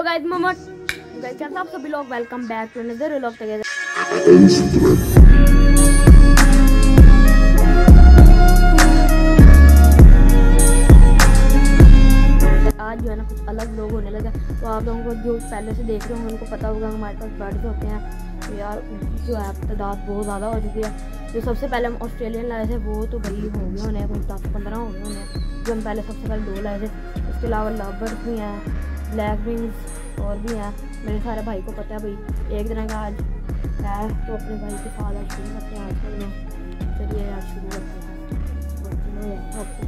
तो मोमोट गाइस कैसे आप सभी लोग? वेलकम बैक टू टुगेदर आज जो है ना, कुछ अलग लोग होने लगा तो आप लोगों को जो पहले से देख रहे होंगे, उनको पता होगा हमारे पास बर्ड्स होते हैं। तो यार जो है तादाद बहुत ज़्यादा हो चुकी है। जो सबसे पहले हम ऑस्ट्रेलियन लाए थे, वो तो भाई हो गए कुछ दस, पंद्रह हो गए होने। जो हम पहले सबसे पहले दो लाए थे, उसके अलावा लवर्स भी हैं। ब्लैक विंग्स और भी हैं। मेरे सारे भाई को पता है भाई, एक दिन का आज है तो अपने भाई के साथ आज शुरू करते हैं आजकल में चलिए आज शुरू करते हैं। अब तो।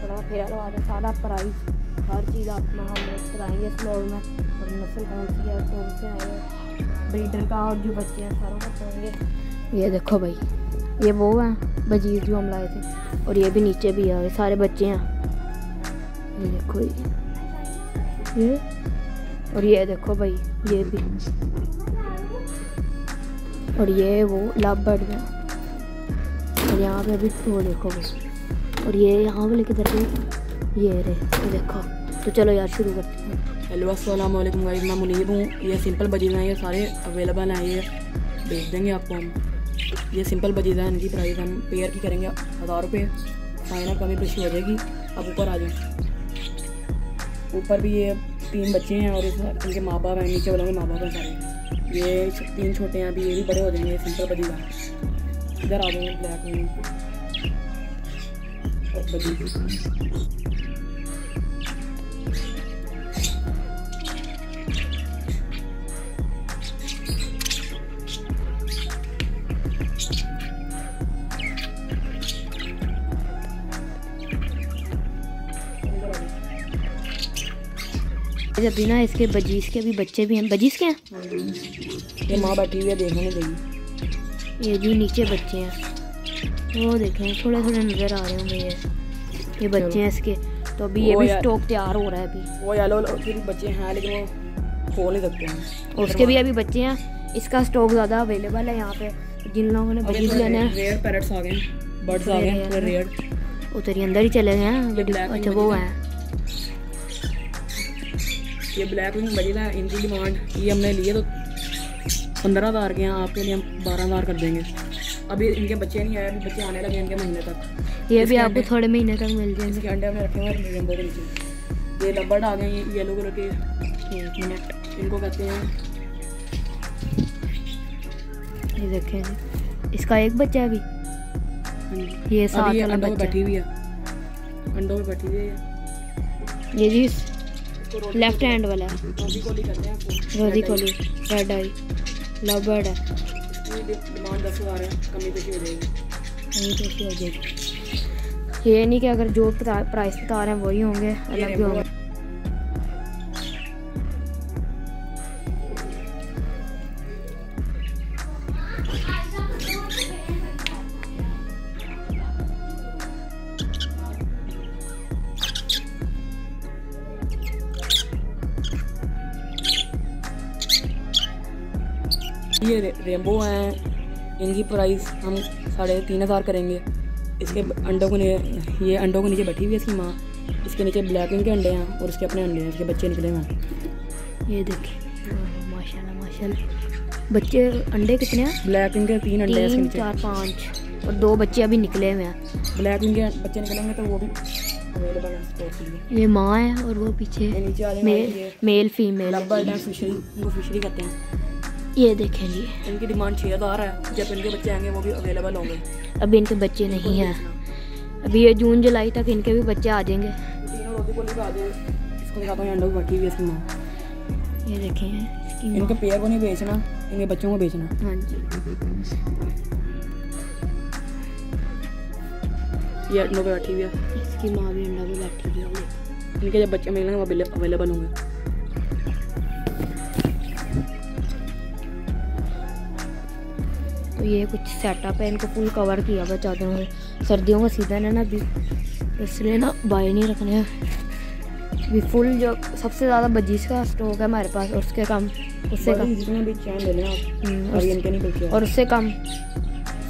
थोड़ा फेरा लगा दें सारा प्राइस हर चीज़ अपना हम कराएँगे इस ब्लॉग में। और नस्ल कौन सी है, कौन से आए ब्रीडर का और जो बच्चे हैं, सारों को बताएँगे ये देखो भाई, ये वो हैं बजीर जो हम लाए थे, और ये भी नीचे भी है ये सारे बच्चे हैं। ये देखो ये ये। और ये देखो भाई, ये भी। और ये वो लव बर्ड में और यहाँ पे अभी वो देखो भाई और ये यहाँ वाले किधर गए ये रे देखो। तो चलो यार, शुरू करते हैं। हेलो अस्सलाम वालेकुम गाइस, मैं मुनीर हूँ। ये सिंपल बजीज़ हैं, ये सारे अवेलेबल हैं, ये भेज देंगे आपको हम। ये सिंपल बजीज़ हैं, इनकी प्राइस हम पेयर की करेंगे, हज़ार रुपये फाइनल कमी पेशी हो जाएगी। अब ऊपर आ जाए ऊपर भी ये तीन बच्चे हैं और इनके माँ बाप हैं, नीचे वालों के माँ बाप हैं सारे। ये तीन छोटे हैं, अभी ये भी बड़े हो जाएँगे, सिंपल हैं इधर आ जाएँगे ब्लैक में। और बजीज़ इधर जाओ। जब ना इसके बजीज के भी बच्चे भी हैं। बजीज के हैं? ये माँ बैठी हुई है देखने देगी ये भी नीचे बच्चे हैं। वो देखें थोड़े थोड़े नज़र आ रहे होंगे ये। ये बच्चे हैं इसके। तो अभी ये भी स्टॉक तैयार हो रहा है अभी। वो येलो बच्चे हैं लेकिन वो खोल नहीं सकते हैं। उसके भी अभी बच्चे हैं। इसका स्टॉक ज़्यादा अवेलेबल है यहाँ पे। जिन लोगों ने बजीज लेना है रेयर पैरट्स आ गए बर्ड्स आ गए रेयर उधर ही। अंदर ही चले गए हैं। अच्छा वो है। ये ब्लैक विंग बजी है इनकी डिमांड ये हमने लिए तो पंद्रह हज़ार के हैं आपके लिए हम बारह हज़ार कर देंगे। अभी इनके बच्चे नहीं आए अभी बच्चे आने लगे इनके महीने तक। ये भी आपको थोड़े महीने तक मिल जाएँगे। इसके अंडे हमने रखे हुए रेनबो के नीचे। ये लबर्ड आ गए ये येलो कलर के। मिनट इनको कहते हैं। ये देखें इसका एक बच्चा है अभी हाँ ये सात वाला बच्चा। बैठी हुई है। अंडों में बैठी हुई है ये। जी लेफ़्ट हैंड वाला। रोजी कोली रेड आई लव बर्ड है। ये नहीं कि अगर जो प्रा- प्राइस बता रहे हैं, वही होंगे, अलग होंगे। ये रे, रेनबो हैं। इनकी प्राइस हम साढ़े तीन हज़ार करेंगे। इसके अंडों को ये अंडों को नीचे बैठी हुई है इसकी माँ। इसके नीचे ब्लैक विंग के अंडे हैं और इसके अपने अंडे हैं इसके बच्चे निकले हुए हैं। ये देखिए माशाल्लाह माशाल्लाह। बच्चे अंडे कितने हैं? ब्लैक विंग के तीन अंडे हैं इसके नीचे। चार पाँच। और दो बच्चे अभी निकले हुए हैं। ब्लैक विंग के बच्चे निकलेंगे तो वो भी ये माँ है और वो पीछे मेल मेल फीमेल फिशरी इनको फिशरी कहते हैं। ये देखें जी। इनकी डिमांड छः हज़ार है। जब इनके बच्चे आएँगे वो भी अवेलेबल होंगे। अभी इनके बच्चे नहीं हैं। अभी ये जून जुलाई तक इनके भी बच्चे आ जाएँगे। ये देखें इनके पेयर को नहीं बेचना इनके बच्चों को बेचना। हाँ जी। ये अंडों पे बैठी हुई है। इसकी माँ भी अंडा भी बैठी हुई है। इनके जब बच्चे मिलेंगे वो अवेलेबल होंगे। तो ये कुछ सेटअप है इनको फुल कवर किया हुआ चादरों में। सर्दियों का सीज़न है ना अभी इसलिए ना बाय नहीं रखने हैं। अभी फुल जो सबसे ज़्यादा बजीज का स्टॉक है हमारे पास और उसके कम उससे कम। जितने भी चैन ले लें आप। हम्म, और उससे कम।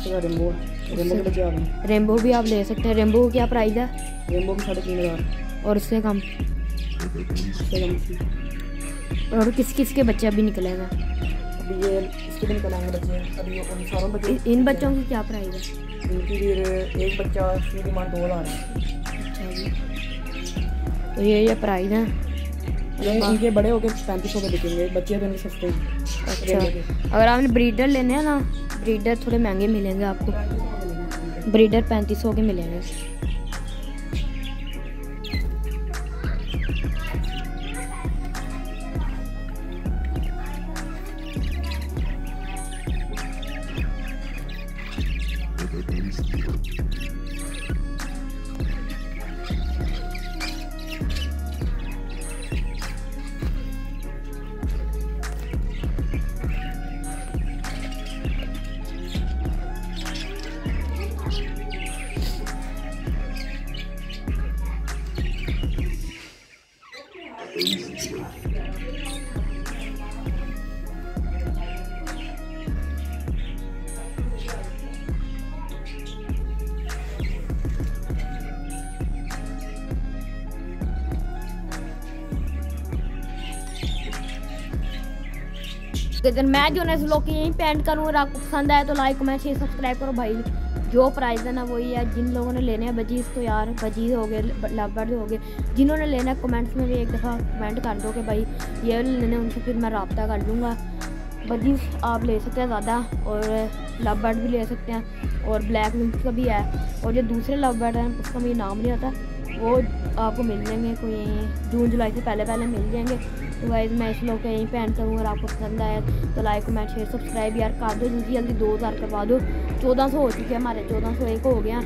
रेमबो है रेमबो भी आप ले सकते हैं। रेनबो क्या प्राइस है? रेमबो की साढ़े तीन हज़ार। और उससे कम। और किस किस के बच्चे अभी निकलेगा? भी बच्चे अभी उन सारों बच्चे इन बच्चों की क्या प्राइस है? इनकी फिर एक बच्चा डिमांड दो हज़ार अच्छा जी। तो ये ये प्राइस है? ये इनके बड़े पैंतीस सौ के बिकेंगे बच्चे तो इनके सस्ते अच्छा। अगर आपने ब्रीडर लेने हैं ना ब्रीडर थोड़े महँगे मिलेंगे आपको। ब्रीडर पैंतीस सौ के मिलेंगे। Cristiano. अगर मैं जो है इस लोग की यहीं पेंट करूँ अगर आपको पसंद आए तो लाइक कमेंट शेयर सब्सक्राइब करो भाई। जो प्राइस है ना, वही है। जिन लोगों ने लेने हैं बजीज तो यार बजीज हो गए लबर्ड हो गए, जिन्होंने लेना है कमेंट्स में भी एक दफ़ा कमेंट कर दो कि भाई, ये लेने उनसे फिर मैं रबता कर लूँगा। बजीज आप ले सकते हैं ज़्यादा, और लव बर्ड भी ले सकते हैं, और ब्लैक विंग्स का भी है। और जो दूसरे लव बर्ड हैं, उसका मुझे नाम नहीं आता। वो आपको मिल जाएँगे, कोई जून, जुलाई से पहले पहले मिल जाएँगे। तो वाइज मैं इस लोग के यहीं पहन करूँ अगर आपको पसंद आया तो लाइक कमेंट शेयर सब्सक्राइब यार, कर दो, जल्दी जल्दी दो हज़ार करवा दो। चौदह सौ हो चुके हैं हमारे, चौदह सौ एक हो गया।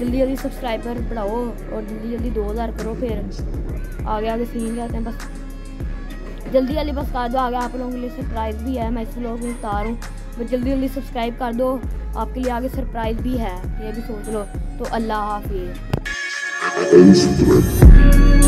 जल्दी जल्दी सब्सक्राइबर बढ़ाओ और जल्दी जल्दी दो हज़ार करो फिर। आगे आगे सीन जाते हैं, बस। जल्दी जल्दी बस कर दो, आगे आप लोगों के लिए सरप्राइज़ भी है, मैं इस लोग में बता रहा हूँ। बस जल्दी जल्दी सब्सक्राइब कर दो, आपके लिए आगे सरप्राइज़ भी है, ये भी सोच लो। तो अल्लाह हाफिज़। Ausdruck.